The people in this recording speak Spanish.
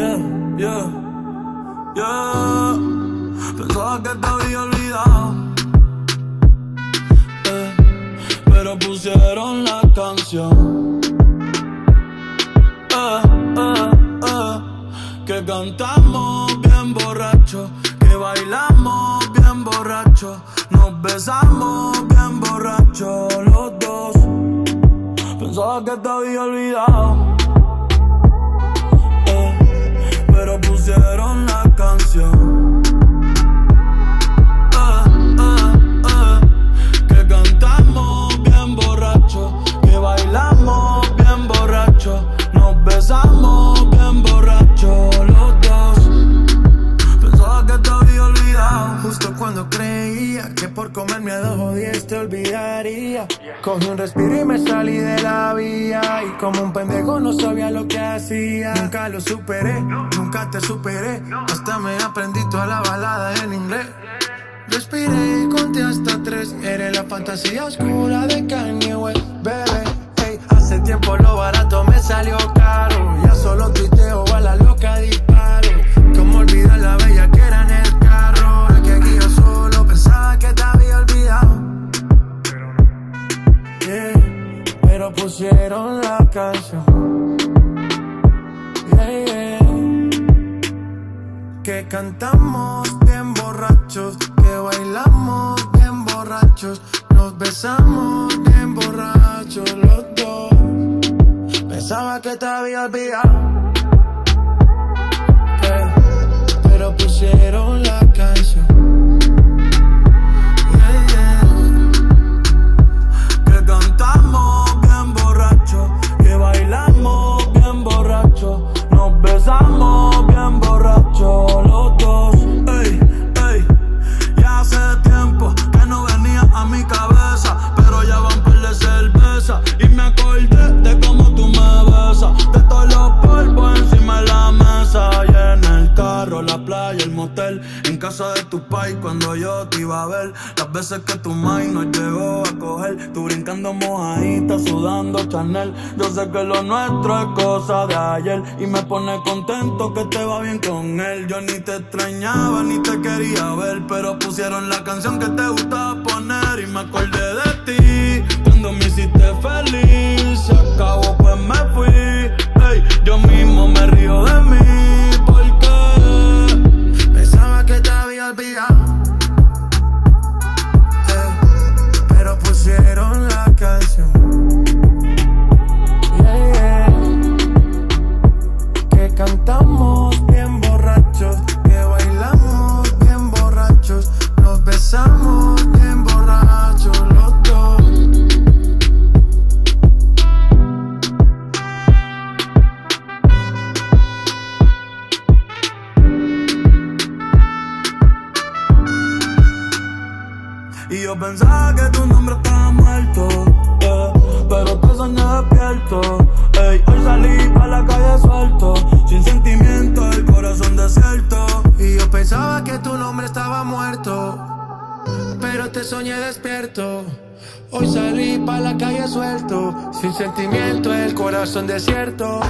Yeah, yeah, yeah. Pensaba que te había olvidado. Eh, pero pusieron la canción. Eh, eh, que cantamos bien borracho, que bailamos bien borracho, nos besamos bien borracho los dos. Pensaba que te había olvidado. Cogí un respiro y me salí de la vía. Y como un pendejo no sabía lo que hacía. Nunca lo superé, nunca te superé. Hasta me aprendí toda la balada en inglés. Respiré y conté hasta tres. Eres la fantasía oscura de Kanye pusieron la canción. Que cantamos bien borrachos, que bailamos bien borrachos, nos besamos bien borrachos los dos. Pensaba que te había olvidado, playa, el motel, en casa de tu pai cuando yo te iba a ver, las veces que tu mai nos llegó a coger, tú brincando mojadita, sudando Chanel, yo sé que lo nuestro es cosa de ayer y me pone contento que te va bien con él, yo ni te extrañaba ni te quería ver, pero pusieron la canción que te gustaba poner y me acordé de ti, cuando me hiciste feliz, Y yo pensaba que tu nombre estaba muerto, eh, pero te soñé despierto. Hoy salí pa' la calle suelto, sin sentimiento, el corazón desierto. Y yo pensaba que tu nombre estaba muerto, pero te soñé despierto. Hoy salí pa' la calle suelto, sin sentimiento, el corazón desierto.